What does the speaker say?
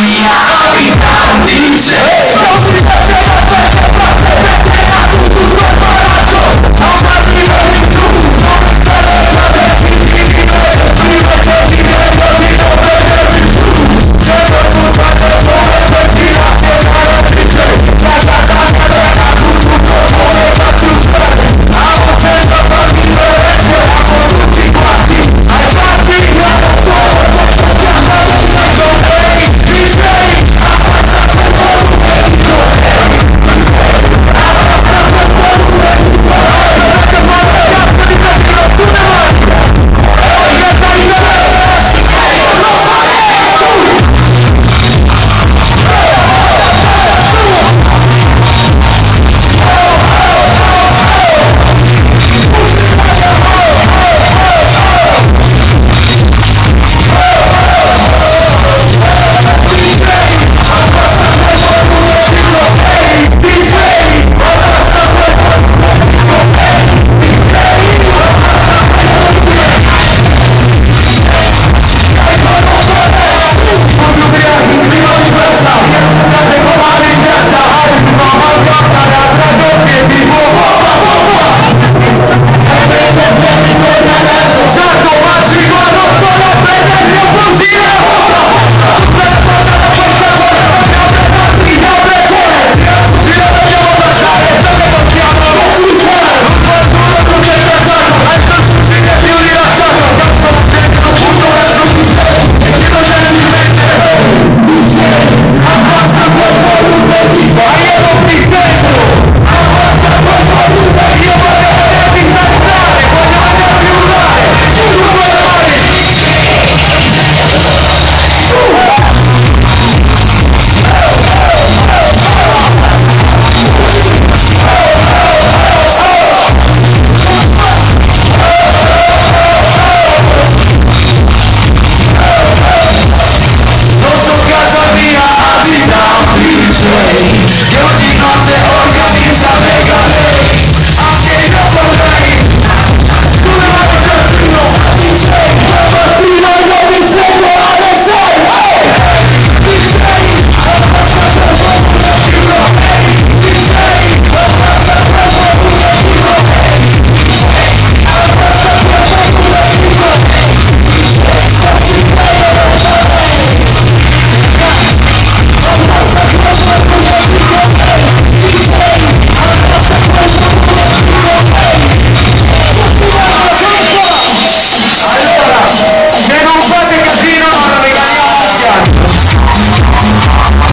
mia abitanti c'è